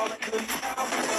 all I could